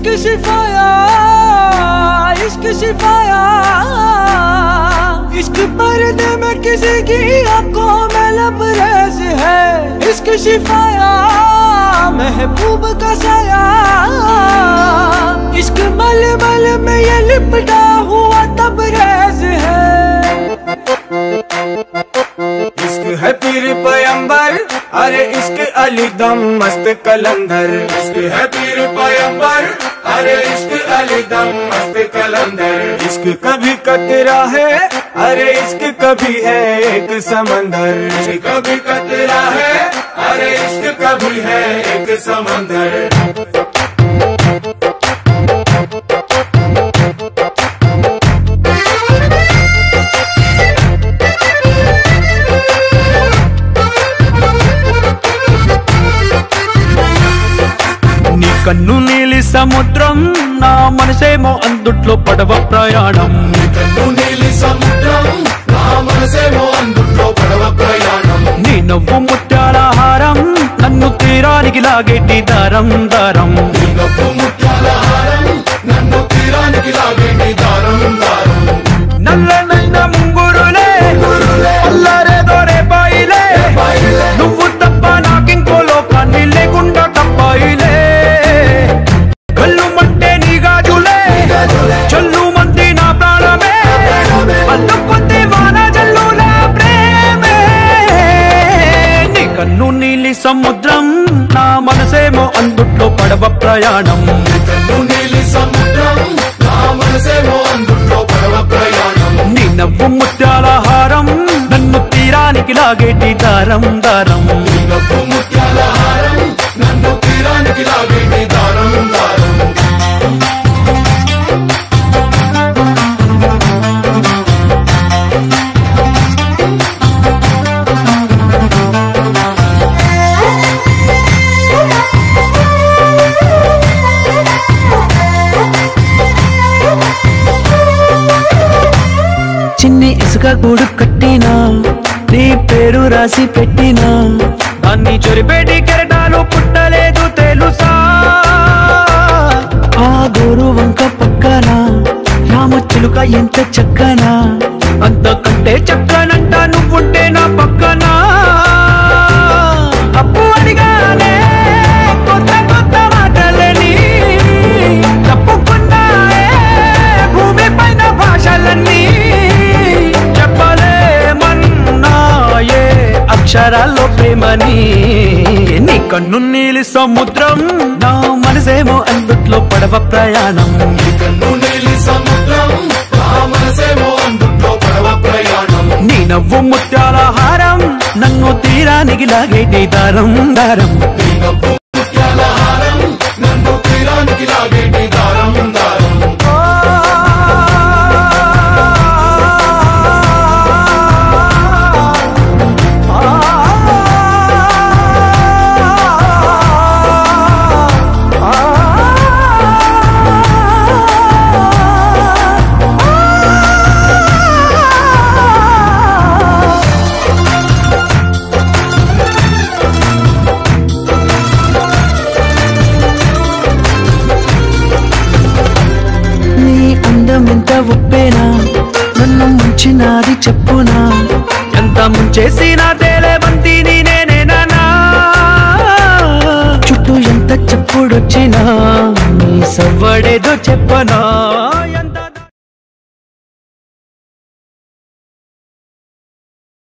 इश्क शिफाया इश्क शिफाया। इश्क पर्दे में किसी की आँखों में लबरेज है। इश्क शिफाया, महबूब का साया। इश्क मल मल में ये लिपटा इश्क अली दम मस्त कलंदर। इश्क है। पीर पयंबर अरे इश्क अली दम मस्त कलंदर। इश्क कभी कतरा है अरे इश्क कभी है एक समंदर। इश्क कभी कतरा है अरे इश्क कभी है एक समंदर। కన్ను నీలి సముద్రం నా మనసేమో అందుట్లో పడవ ప్రయాణం. కన్ను నీలి సముద్రం నా మనసేమో అందుట్లో పడవ ప్రయాణం. నీ నవ్వు ముత్యాల హారం నన్ను తీరానికి లాగేటి దారం దారం. నీ నవ్వు ముత్యాల హారం నన్ను తీరానికి లాగేటి సముద్రం నా మనసేమో అందుట్లో పడవ ప్రయాణం. నా నవ్వు ముత్యాల హారం నన్ను తీరానికి లాగేటి దారం దారం. నన్ను తీరానికి లాగేటి ఇసుక గూడు కట్టినా నీ పేరు రాసి పెట్టినా. దాన్ని చొరిపేటి కెరటాలు పుట్టలేదు తెలుసా? ఆ గోరు వంక పక్కన రామచిలుక ఎంత చక్కనా. అంతకంటే చక్కనంట అక్షరాల్లో ప్రేమని? నీ కన్ను నీలి సముద్రం నా మనసేమో అందుట్లో పడవ ప్రయాణం. కన్ను నీలి సముద్రం నా మనసేమో అందుట్లో పడవ ప్రయాణం. నీ నవ్వు ముత్యాల హారం నన్ను తీరానికి లాగేటి దారం దారం. నీ నవ్వు ముత్యాల హారం నన్ను తీరానికి ఉప్పేనా నన్ను ముంచినాది చెప్పునా? ఎంత ముంచేసినా తేలేవంతి నేనేనా చుట్టూ ఎంత చెప్పుడొచ్చినా నీ సవ్వడేదో చెప్పనా? ఎంత